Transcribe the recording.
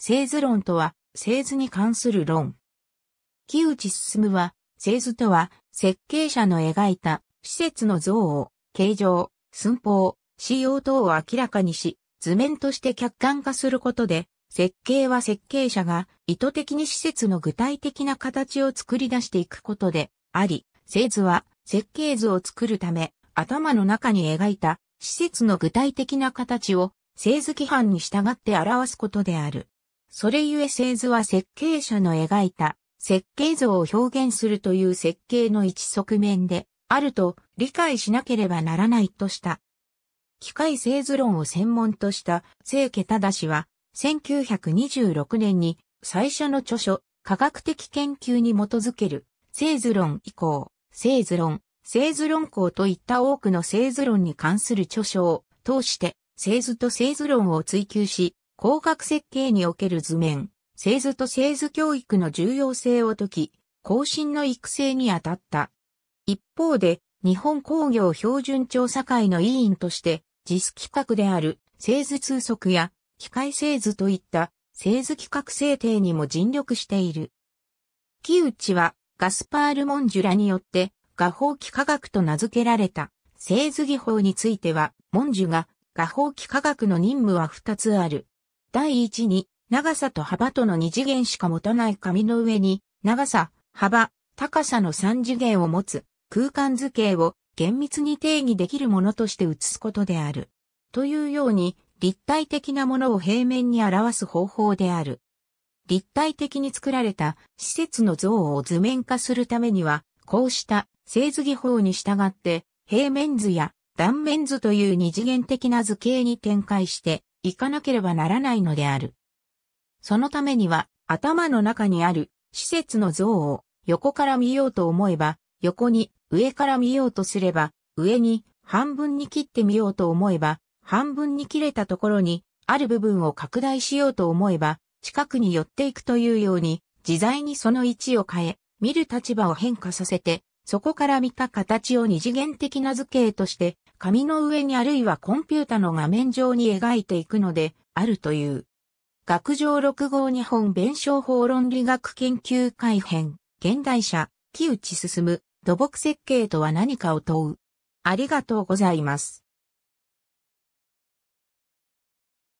製図論とは、製図に関する論。木内進は、製図とは、設計者の描いた施設の像を、形状、寸法、仕様等を明らかにし、図面として客観化することで、設計は設計者が意図的に施設の具体的な形を作り出していくことであり、製図は設計図を作るため頭の中に描いた施設の具体的な形を製図規範に従って表すことである。それゆえ製図は設計者の描いた設計図を表現するという設計の一側面であると理解しなければならないとした。機械製図論を専門とした清家正は1926年に最初の著書科学的研究に基づける製図論以降、製図論、製図論考といった多くの製図論に関する著書を通して製図と製図論を追求し、工学設計における図面、製図と製図教育の重要性を説き、更新の育成に当たった。一方で、日本工業標準調査会の委員として、実企画である製図通則や機械製図といった製図規格制定にも尽力している。木内はガスパール・モンジュラによって画法幾何学と名付けられた製図技法については、モンジュが画法幾何学の任務は二つある。第一に、長さと幅との二次元しか持たない紙の上に、長さ、幅、高さの三次元を持つ空間図形を厳密に定義できるものとして写すことである。というように、立体的なものを平面に表す方法である。立体的に作られた施設の像を図面化するためには、こうした製図技法に従って平面図や断面図という二次元的な図形に展開していかなければならないのである。そのためには頭の中にある施設の像を横から見ようと思えば横に上から見ようとすれば上に半分に切ってみようと思えば半分に切れたところに、ある部分を拡大しようと思えば、近くに寄っていくというように、自在にその位置を変え、見る立場を変化させて、そこから見た形を二次元的な図形として、紙の上にあるいはコンピュータの画面上に描いていくので、あるという。学上6号日本弁証法論理学研究会編、現代社、木内進土木設計とは何かを問う。ありがとうございます。